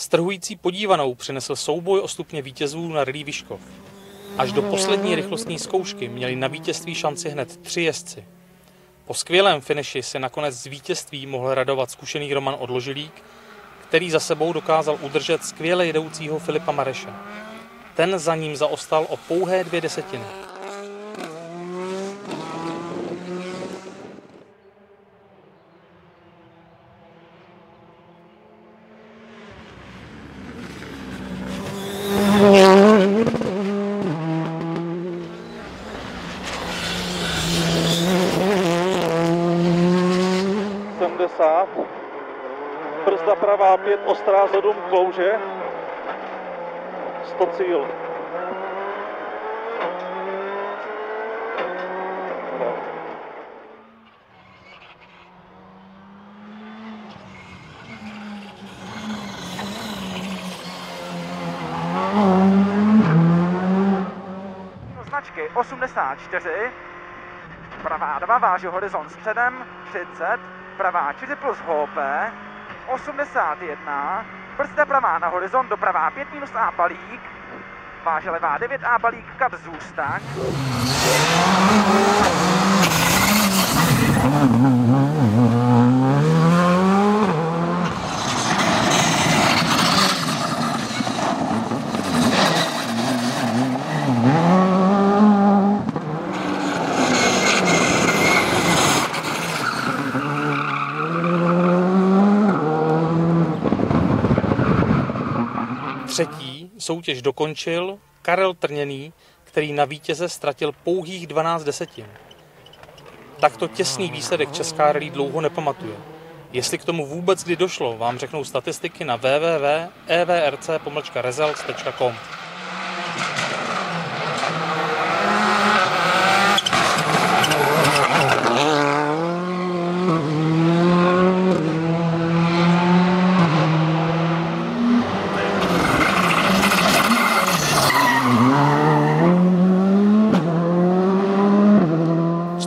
Strhující podívanou přinesl souboj o stupně vítězů na Rally Vyškov. Až do poslední rychlostní zkoušky měli na vítězství šanci hned tři jezdci. Po skvělém finiši se nakonec z vítězství mohl radovat zkušený Roman Odložilík, který za sebou dokázal udržet skvěle jedoucího Filipa Mareše. Ten za ním zaostal o pouhé dvě desetiny. Brzda pravá 5, ostrá zodům klouže. 100 cíl. Značky 84, pravá 2 váží horizont středem, 30, pravá 4 plus HP, 81, brzda pravá na horizont, doprava 5 minus A balík, váže levá 9 A balík, kap zůstaň. Třetí soutěž dokončil Karel Trněný, který na vítěze ztratil pouhých 12 desetin. Takto těsný výsledek Česká rally dlouho nepamatuje. Jestli k tomu vůbec kdy došlo, vám řeknou statistiky na www.evrc-results.com.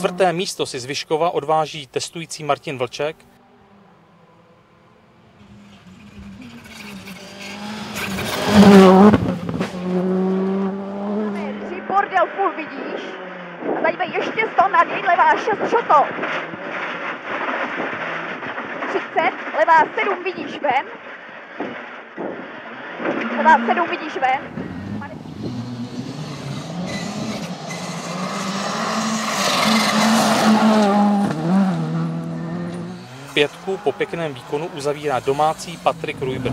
Čtvrté místo si z Vyškova odváží testující Martin Vlček. Tři bordel půl vidíš? A zajímej ještě 100 na něj, levá 6 šoto. 30, levá 7 vidíš ven. Levá 7 vidíš ven. Po pěkném výkonu uzavírá domácí Patrik Rujber.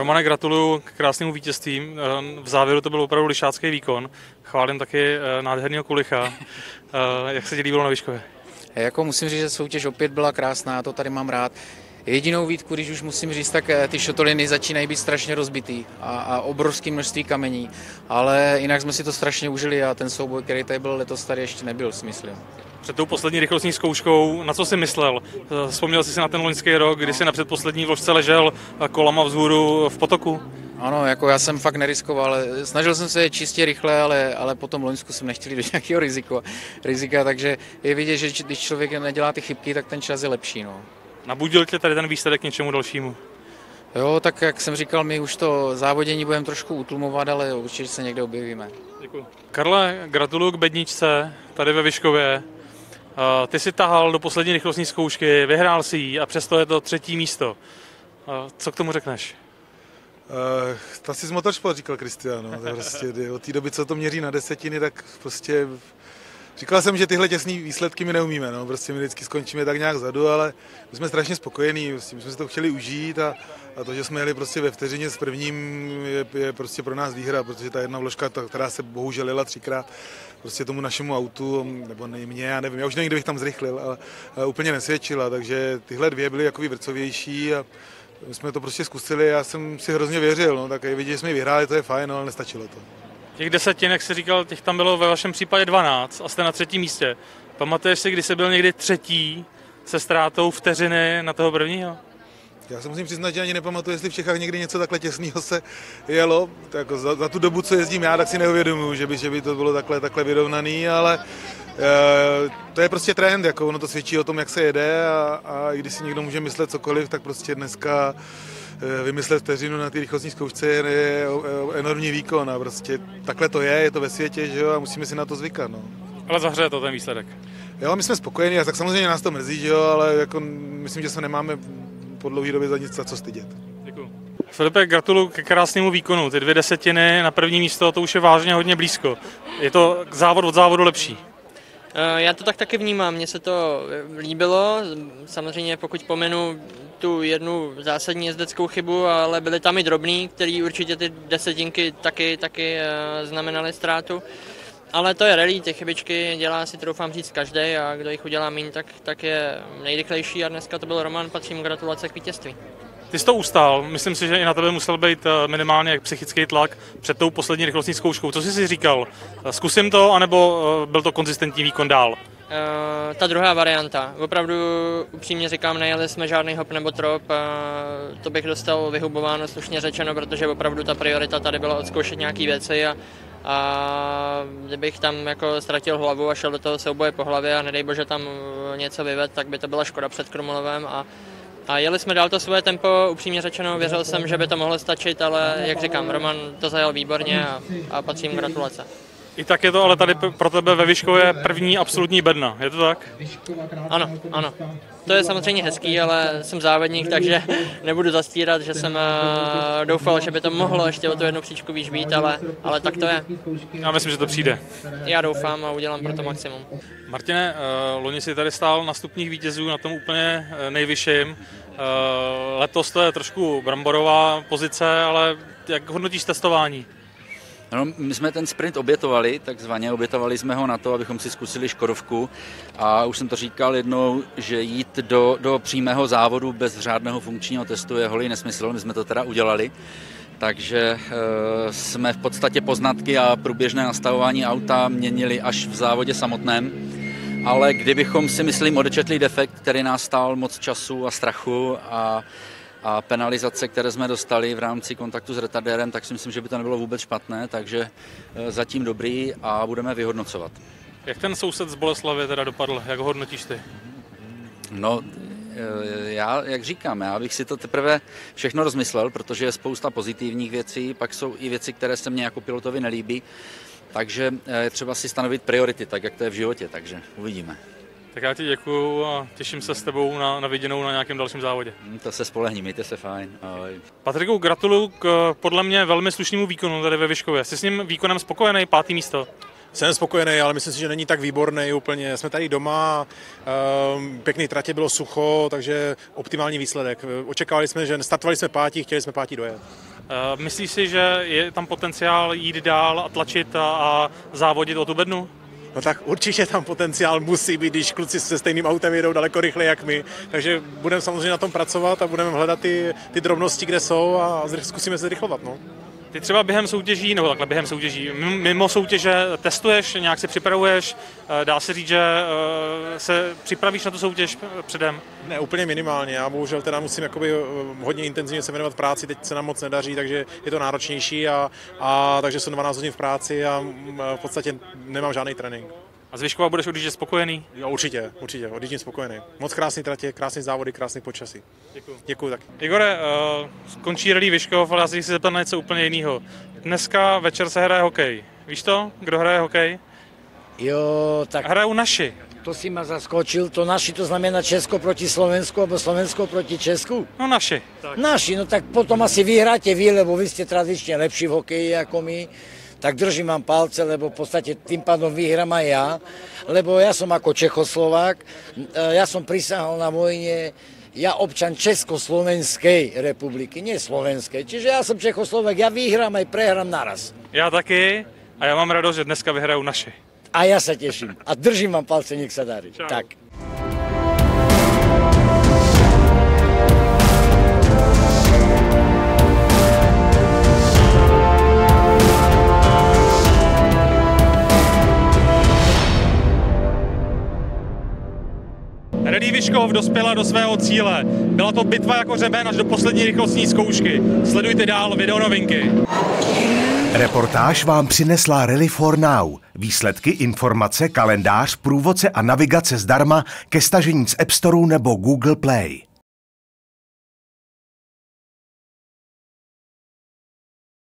Romane, gratuluju k krásnému vítězství. V závěru to byl opravdu lišácký výkon. Chválím taky eh, nádherného kulicha. Eh, Jak se ti líbilo na Výškově? Jako musím říct, že soutěž opět byla krásná, já to tady mám rád. Jedinou výtku, když už musím říct, tak eh, ty šotoliny začínají být strašně rozbitý a, a obrovské množství kamení, ale jinak jsme si to strašně užili a ten souboj, který tady byl letos, tady ještě nebyl, si myslím. Před tou poslední rychlostní zkouškou, na co jsi myslel? Vzpomněl jsi si na ten loňský rok, kdy jsi na předposlední vložce ležel kolama vzhůru v potoku? Ano, jako já jsem fakt neriskoval, snažil jsem se čistě rychle, ale, ale potom Loňsku jsem nechtěl do nějakého riziko, rizika, takže je vidět, že když člověk nedělá ty chybky, tak ten čas je lepší. No. Nabudil tě tady ten výsledek něčemu dalšímu? Jo, tak jak jsem říkal, my už to závodění budeme trošku utlumovat, ale určitě se někde objevíme. Děkuji. Karle, gratuluju k bedničce tady ve Vyškově. Ty si tahal do poslední rychlostní zkoušky, vyhrál si ji a přesto je to třetí místo. Co k tomu řekneš? Uh, to asi z motorsport, říkal Kristiano. Prostě, od té doby, co to měří na desetiny, tak prostě Říkal jsem, že tyhle těsné výsledky my neumíme, no. prostě my vždycky skončíme tak nějak zadu, ale my jsme strašně spokojení, prostě my jsme si to chtěli užít a, a to, že jsme jeli prostě ve vteřině s prvním, je, je prostě pro nás výhra, protože ta jedna vložka, ta, která se bohužel jela třikrát, prostě tomu našemu autu, nebo ne mě, já nevím, já už nevím, bych tam zrychlil, ale, ale úplně nesvědčila, takže tyhle dvě byly jako vrcovější a my jsme to prostě zkusili, já jsem si hrozně věřil, no, tak vidět, že jsme vyhráli, to je fajn, no, ale nestačilo to. Těch desetin, jak jsi říkal, těch tam bylo ve vašem případě 12 a jste na třetím místě. Pamatuješ si, kdy jsi byl někdy třetí se ztrátou vteřiny na toho prvního? Já se musím přiznat, že ani nepamatuju, jestli v Čechách někdy něco takhle těsného se jelo. Jako za, za, tu dobu, co jezdím já, tak si neuvědomuji, že by, že by to bylo takhle, takhle vyrovnaný, ale e, to je prostě trend, jako ono to svědčí o tom, jak se jede a, a i když si někdo může myslet cokoliv, tak prostě dneska vymyslet vteřinu na té rychlostní zkoušce je enormní výkon a prostě takhle to je, je to ve světě, že jo, a musíme si na to zvykat, no. Ale zahřeje to ten výsledek. Jo, my jsme spokojení, a tak samozřejmě nás to mrzí, že jo, ale jako myslím, že se nemáme po dlouhé době za nic za co stydět. Děkuji. Filipe, gratuluju ke krásnému výkonu. Ty dvě desetiny na první místo, to už je vážně hodně blízko. Je to závod od závodu lepší. Eh, já to tak taky vnímám, mně se to líbilo, samozřejmě pokud pomenu tu jednu zásadní jezdeckou chybu, ale byly tam i drobný, který určitě ty desetinky taky, taky eh, znamenaly ztrátu. Ale to je rally, ty chybičky dělá si troufám říct každý a kdo jich udělá méně, tak, tak je nejrychlejší a dneska to byl Roman, patřím gratulace k vítězství. Ty jsi to ustál, myslím si, že i na tebe musel být eh, minimálně psychický tlak před tou poslední rychlostní zkouškou. Co jsi si říkal? Eh, zkusím to, anebo byl to konzistentní výkon dál? Uh, ta druhá varianta. Opravdu upřímně říkám, nejeli jsme žádný hop nebo trop. Uh, to bych dostal vyhubováno slušně řečeno, protože opravdu ta priorita tady byla odzkoušet nějaké věci a, a kdybych tam jako ztratil hlavu a šel do toho souboje po hlavě a nedej bože tam něco vyved, tak by to byla škoda před Krumlovem a a jeli jsme dál to svoje tempo, upřímně řečeno, věřil jsem, že by to mohlo stačit, ale jak říkám, Roman to zajel výborně a, a patřím gratulace. I tak je to ale tady pro tebe ve Vyškově první absolutní bedna, je to tak? Ano, ano. To je samozřejmě hezký, ale jsem závodník, takže nebudu zastírat, že jsem uh, doufal, že by to mohlo ještě o tu jednu příčku výš být, ale, ale tak to je. Já myslím, že to přijde. Já doufám a udělám pro to maximum. Martine, uh, loni si tady stál na stupních vítězů na tom úplně uh, nejvyšším. Letos to je trošku bramborová pozice, ale jak hodnotíš testování? No, my jsme ten sprint obětovali, takzvaně obětovali jsme ho na to, abychom si zkusili Škodovku a už jsem to říkal jednou, že jít do, do přímého závodu bez řádného funkčního testu je holý nesmysl, my jsme to teda udělali. Takže e, jsme v podstatě poznatky a průběžné nastavování auta měnili až v závodě samotném. Ale kdybychom si, myslím, odečetli defekt, který nás stál moc času a strachu a a penalizace, které jsme dostali v rámci kontaktu s retardérem, tak si myslím, že by to nebylo vůbec špatné, takže e, zatím dobrý a budeme vyhodnocovat. Jak ten soused z Boleslavy teda dopadl? Jak ho hodnotíš ty? No, e, já, jak říkám, já bych si to teprve všechno rozmyslel, protože je spousta pozitivních věcí, pak jsou i věci, které se mně jako pilotovi nelíbí, takže e, je třeba si stanovit priority, tak jak to je v životě, takže uvidíme. Tak já ti děkuju a těším se s tebou na, na viděnou na nějakém dalším závodě. Hmm, to se spolehni, mějte se fajn. Ahoj. Patriku, gratuluju k podle mě velmi slušnému výkonu tady ve Vyškově. Jsi s ním výkonem spokojený, pátý místo? Jsem spokojený, ale myslím si, že není tak výborný úplně. Jsme tady doma, ehm, pěkný tratě bylo sucho, takže optimální výsledek. Očekávali jsme, že startovali jsme pátí, chtěli jsme pátí dojet. Myslíš si, že je tam potenciál jít dál a tlačit a, a závodit o tu bednu? No tak určitě tam potenciál musí být, když kluci se stejným autem jedou daleko rychleji jak my. Takže budeme samozřejmě na tom pracovat a budeme hledat ty, ty drobnosti, kde jsou a zkusíme se zrychlovat. No. Ty třeba během soutěží, nebo takhle během soutěží, mimo soutěže testuješ, nějak se připravuješ, eh, dá se říct, že eh, se připravíš na tu soutěž předem? Ne, úplně minimálně. Já bohužel teda musím jakoby hodně intenzivně se věnovat práci, teď se nám moc nedaří, takže je to náročnější a, a takže jsem 12 hodin v práci a v podstatě nemám žádný trénink. A z Vyškova budeš odjíždět spokojený? Jo, určitě, určitě, odjíždím spokojený. Moc krásný tratě, krásný závody, krásný počasí. Děkuji. Děkuji tak. Igore, uh, skončí rally Vyškov, ale já si chci zeptat na něco úplně jiného. Dneska večer se hraje hokej. Víš to, kdo hraje hokej? Jo, tak... Hrajou naši. To si ma zaskočil, to naši to znamená Česko proti Slovensku, alebo Slovensko proti Česku? No naši. Tak. Naši, no tak potom asi vyhráte vy, lebo vy ste tradične lepší v hokeji ako my tak držím vám palce, lebo v podstate tým pádom vyhrám aj ja, lebo ja som ako Čechoslovák, e, ja som prisahal na vojne, ja občan Československej republiky, nie slovenskej. Čiže ja som Čechoslovák, ja vyhrám aj prehrám naraz. Ja taky a ja mám radost, že dneska vyhrajú naši. A ja sa teším. A držím vám palce, nech sa darí. Čau. Tak. Rally Vyškov dospěla do svého cíle. Byla to bitva jako řeben až do poslední rychlostní zkoušky. Sledujte dál videonovinky. Reportáž vám přinesla Rally for Now. Výsledky, informace, kalendář, průvodce a navigace zdarma ke stažení z App Store nebo Google Play.